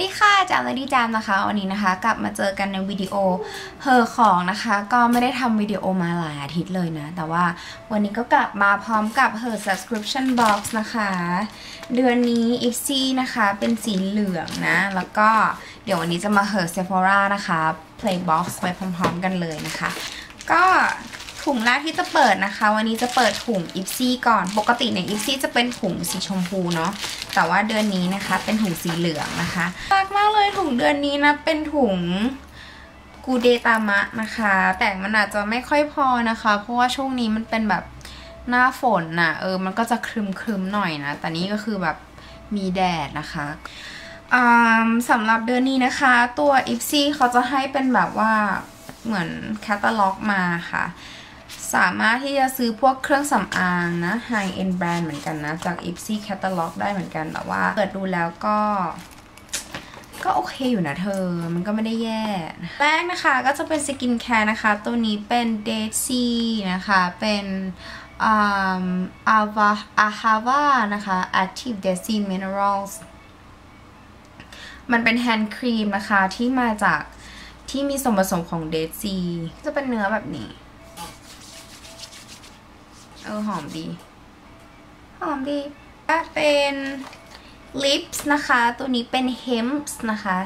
สวัสดีค่ะจามและดีจามนะคะวันนี้นะคะ กลับมาเจอกันในวิดีโอเฮอของนะคะ ก็ไม่ได้ทำวิดีโอมาหลายอาทิตย์เลยนะ แต่ว่าวันนี้ก็กลับมาพร้อมกับเฮอ subscription box นะคะ เดือนนี้ i f ซี่นะคะเป็นสีเหลืองนะ แล้วก็เดี๋ยววันนี้จะมาเฮอ Sephora นะคะ Playbox ไปพร้อมๆกันเลยนะคะ ก็ ถุงแรกที่จะเปิดนะคะ วันนี้จะเปิดถุง Ipsy ก่อน ปกติเนี่ย Ipsy จะเป็นถุงสีชมพูเนาะแต่ว่าเดือนนี้นะคะ เป็นถุงสีเหลืองนะคะรักมากเลยถุงเดือนนี้นะเป็นถุงกูเดตามะนะคะ แต่มันอาจจะไม่ค่อยพอนะคะ เพราะว่าช่วงนี้มันเป็นแบบหน้าฝนน่ะเออมันก็จะครึมครึมหน่อยนะแต่นี้ก็คือแบบมีแดดนะคะสำหรับเดือนนี้นะคะ ตัวอิฟซี่เขาจะให้เป็นแบบว่าเหมือนแคตตาล็อกมาค่ะ สามารถที่จะซื้อพวกเครื่องสำอางนะ High End Brand เหมือนกันนะ จาก Ipsy Catalog ได้เหมือนกัน แต่ว่าเปิดดูแล้วก็ ก็โอเคอยู่นะเธอ มันก็ไม่ได้แย่แรกนะคะก็จะเป็น skincare นะคะ ตัวนี้เป็น Dead Sea นะคะ เป็นอา v a Ahava นะคะ Active Dead Sea Minerals มันเป็น hand cream นะคะที่มาจากที่มีส่วนผสมของ Dead Sea จะเป็นเนื้อแบบนี้ เออหอมดี หอมดีก็เป็นลิปส์นะคะ ตัวนี้เป็น Hems นะคะ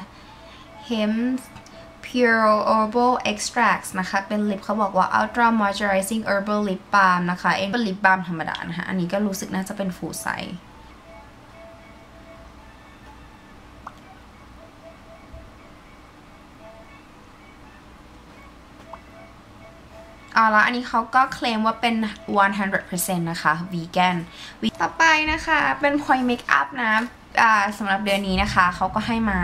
Hems Pure Herbal Extracts นะคะ เป็นลิปเขาบอกว่า Ultra Moisturizing Herbal Lip Balm นะคะ เอ็นเป็นลิปบาล์มธรรมดานะคะ อันนี้ก็รู้สึกน่าจะเป็นฟูไซ เอาละอันนี้เขาก็เคลมว่าเป็น 100%นะคะ vegan ต่อไปนะคะเป็น point makeup นะสำหรับเดือนนี้นะคะ เขาก็ให้มา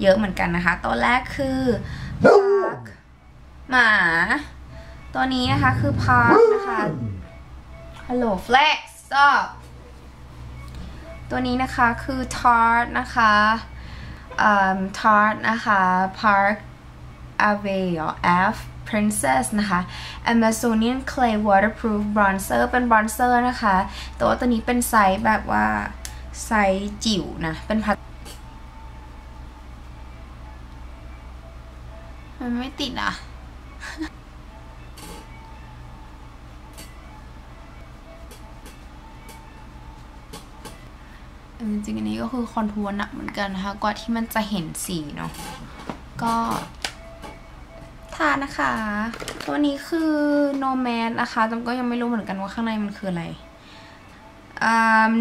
เยอะเหมือนกันนะคะ ตัวแรกคือพักหมา ตัวนี้นะคะคือพักนะคะ Hello Flex stop ตัวนี้นะคะคือ Tarte นะคะ Tarte นะคะ Park Ave F Princess นะคะ Amazonian Clay Waterproof Bronzer เป็น bronzer นะคะ แต่ว่าตัวนี้เป็นไซส์แบบว่าไซส์จิ๋วนะ เป็นปัดมันไม่ติดอะจริงๆอันนี้ก็คือ contour หนักเหมือนกันนะคะ กว่าที่มันจะเห็นสีเนาะ ก็ ทานะคะ ตัวนี้คือ Nomad นะคะจำก็ยังไม่รู้เหมือนกันว่าข้างในมันคืออะไร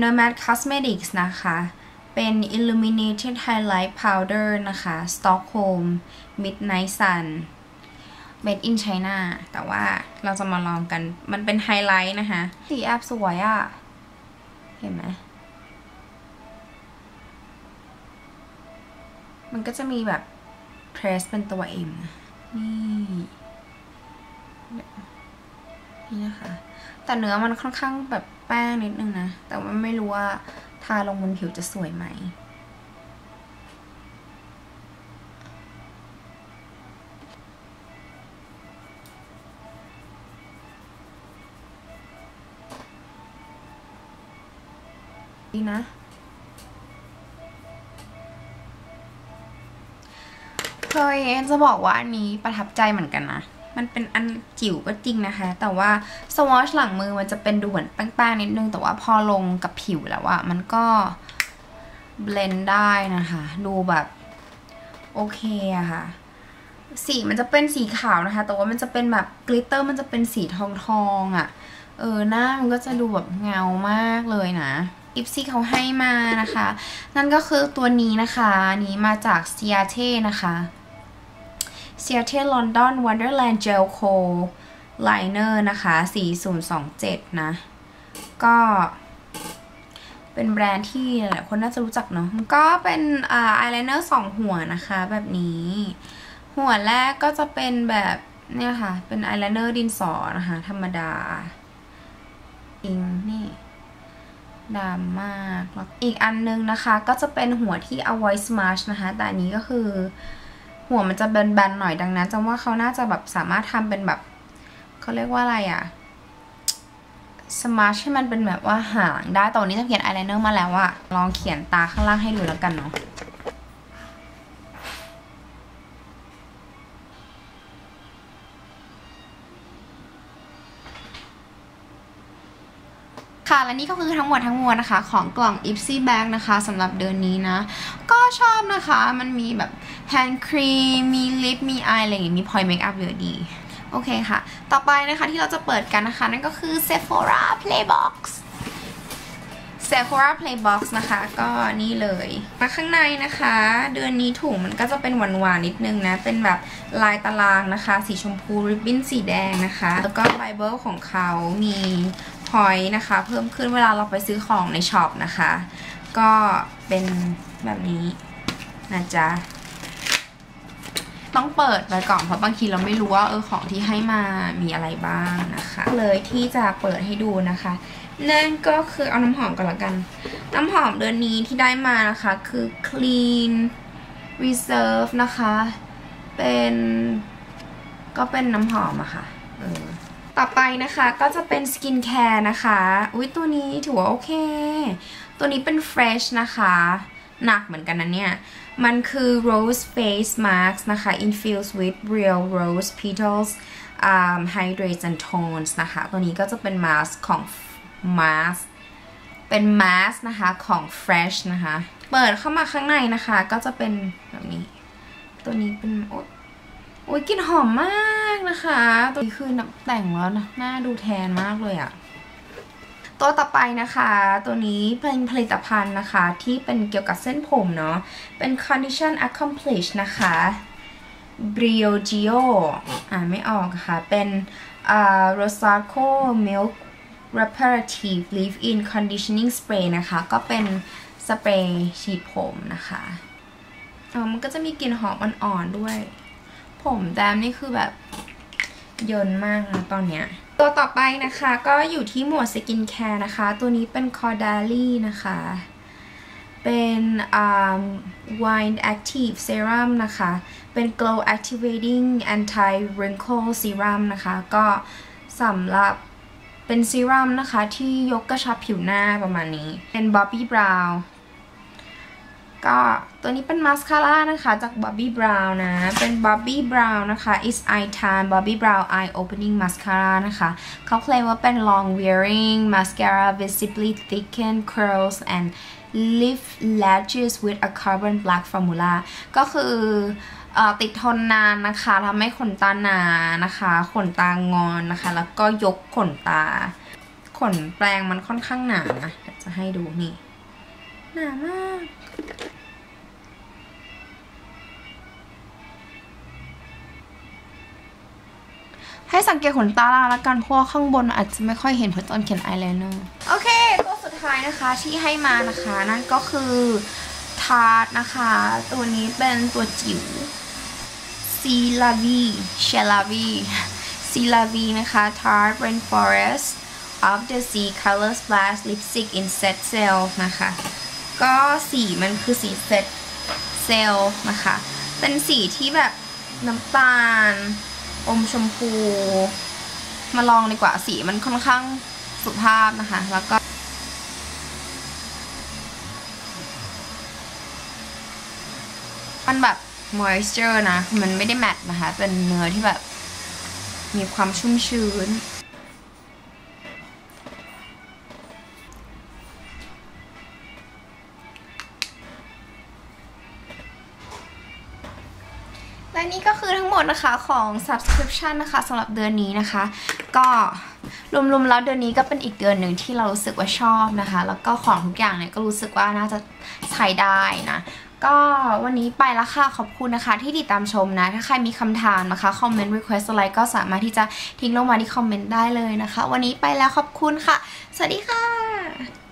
Nomad Cosmetics นะคะ เป็น Illuminated Highlight Powder นะคะ Stockholm Midnight Sun Made in China แต่ว่าเราจะมาลองกัน มันเป็นไฮไลท์นะคะ สีแอบสวยอะ่ะ เห็นไหม มันก็จะมีแบบ press เป็นตัว M นี่ นี่ นี่นะคะ แต่เนื้อมันค่อนข้างแบบแป้งนิดนึงนะ แต่ว่าไม่รู้ว่าทาลงบนผิวจะสวยไหมดีนะ เคยจะบอกว่าอันนี้ประทับใจเหมือนกันนะ มันเป็นอันจิ๋วก็จริงนะคะ แต่ว่าสวอชหลังมือมันจะเป็นดูเหมือนแป้งๆนิดนึง แต่ว่าพอลงกับผิวแล้วอะมันก็ blend ได้นะคะ ดูแบบโอเคอะค่ะ สีมันจะเป็นสีขาวนะคะ แต่ว่ามันจะเป็นแบบ glitter มันจะเป็นสีทองทองอะเออหน้ามันก็จะดูแบบเงามากเลยนะอิฟซี่เขาให้มานะคะ นั่นก็คือตัวนี้นะคะ นี้มาจากเซียเท่นะคะ s e a t t l e London Wonderland Gel Co Liner นะคะ 4027 นะ ก็เป็นแบรนด์ที่หลายคนน่าจะรู้จักเนาะ มันก็เป็นอ่าอายไลเนอร์สองหัวนะคะแบบนี้ หัวแรกก็จะเป็นแบบเนี่ยค่ะ เป็นอายไลเนอร์ดินสอนะคะ ธรรมดา อิงนี่ดำมาก อีกอันนึงนะคะ ก็จะเป็นหัวที่เอาไว้ smudge นะคะ แต่อันนี้ก็คือ หัวมันจะแบนๆหน่อยดังนั้นจามว่าเขาน่าจะแบบสามารถทำเป็นแบบเขาเรียกว่าอะไรอะ smudge ให้มันเป็นแบบว่าหางได้ตอนนี้จะเขียนอายไลเนอร์มาแล้วอะลองเขียนตาข้างล่างให้ดูแล้วกันเนาะ ค่ะ และนี่ก็คือทั้งหมดทั้งมวลนะคะ ของกล่อง Ipsy Bag นะคะสำหรับเดือนนี้นะ ก็ชอบนะคะ มันมีแบบ hand cream มี lip มี eye อะไรอย่างงี้ มี point makeup เยอะดี โอเคค่ะ ต่อไปนะคะที่เราจะเปิดกันนะคะ นั่นก็คือ Sephora Playbox Sephora Playbox นะคะ ก็นี่เลยมาข้างในนะคะ เดือนนี้ถุงมันก็จะเป็นหวานๆนิดนึงนะ เป็นแบบลายตารางนะคะ สีชมพูริบบิ้นสีแดงนะคะ แล้วก็ไบเบิลของเขามี พอยต์นะคะ เพิ่มขึ้นเวลาเราไปซื้อของในช็อปนะคะ ก็เป็นแบบนี้นะจ๊ะต้องเปิดไปกล่อนเพราะบางทีเราไม่รู้ว่าเออของที่ให้มามีอะไรบ้างนะคะ เลยที่จะเปิดให้ดูนะคะ นั่นก็คือเอาน้ำหอมก่อนละกัน น้ำหอมเดือนนี้ที่ได้มานะคะคือ clean reserve นะคะ เป็นก็เป็นน้ำหอมอะค่ะเออ ต่อไปนะคะก็จะเป็นสกินแคร์นะคะ อุ้ยตัวนี้ถือว่าโอเค ตัวนี้เป็น fresh นะคะ หนักเหมือนกันนะเนี่ย มันคือ rose face mask นะคะ infused with real rose petals um, hydrates and tones นะคะ ตัวนี้ก็จะเป็น mask ของ mask เป็น mask นะคะของ fresh นะคะ เปิดเข้ามาข้างในนะคะ ก็จะเป็นแบบนี้ ตัวนี้เป็นโอ๊ยโอ้ยกลิ่นหอมมาก นะคะ ตัวนี้คือน้ำแต่งแล้วนะหน้าดูแทนมากเลยอะตัวต่อไปนะคะ ตัวนี้เป็นผลิตภัณฑ์นะคะ ที่เป็นเกี่ยวกับเส้นผมเนาะ เป็น condition accomplish นะคะ Briogeo อ่านไม่ออกค่ะ เป็น Rosaco Milk reparative leave-in conditioning spray นะคะ ก็เป็นสเปรย์ฉีดผมนะคะอ๋อมันก็จะมีกลิ่นหอมอ่อนๆด้วย ผมแดมนี่คือแบบ เยินมากนะตอนเนี้ย ตัวต่อไปนะคะก็อยู่ที่หมวดสกินแคร์นะคะ ตัวนี้เป็น Caudalie นะคะ เป็น um, Wine Active Serum นะคะ เป็น Glow Activating Anti Wrinkle Serum นะคะ ก็สำหรับเป็นซีรัมนะคะที่ยกกระชับผิวหน้าประมาณนี้ เป็น Bobbi Brown ก็ตัวนี้เป็นมาสคาร่านะคะ จาก Bobbi Brown นะ เป็น Bobbi Brown นะคะ is eye tan Bobbi Brown eye opening mascara นะคะ เขาเคลมว่าเป็น long wearing mascara visibly thicken curls and lift lashes with a carbon black formula ก็คืออติดทนนานนะคะทำให้ขนตาหนานะคะ ขนตางอนนะคะ แล้วก็ยกขนตา ขนแปลงมันค่อนข้างหนานะจะให้ดูนี่หนามาก ให้สังเกตขนตาล่าล้วกันเพราะว่าข้างบนอาจจะไม่ค่อยเห็นเพราะตอนเขียนอายไลเนอร์โอเค ตัวสุดท้ายนะคะที่ให้มานะคะ นั่นก็คือทาร์ตนะคะ ตัวนี้เป็นตัวจิ๋วซีลาวีเชลาวีซีลาวีนะคะ Tarte Rainforest of the Sea Color Splash Lipstick in Set Sail นะคะ ก็สีมันคือสี Set Sail นะคะ เป็นสีที่แบบน้ำตาล อมชมพู มาลองดีกว่าสีมันค่อนข้างสุภาพนะคะ แล้วก็มันแบบมอยส์เจอร์นะ มันไม่ได้แมตต์นะคะ เป็นเนื้อที่แบบ มีความชุ่มชื้น และนี่ก็คือทั้งหมดนะคะของ subscription นะคะสำหรับเดือนนี้นะคะ ก็รวมๆแล้วเดือนนี้ก็เป็นอีกเดือนหนึ่งที่เรารู้สึกว่าชอบนะคะ แล้วก็ของทุกอย่างเนี่ยก็รู้สึกว่าน่าจะใช้ได้นะก็วันนี้ไปแล้วค่ะ ขอบคุณนะคะ ที่ติดตามชมนะ ถ้าใครมีคำถามนะคะ คอมเมนต์ request อะไรก็สามารถที่จะทิ้งลงมาที่คอมเมนต์ได้เลยนะคะ วันนี้ไปแล้วขอบคุณค่ะ สวัสดีค่ะ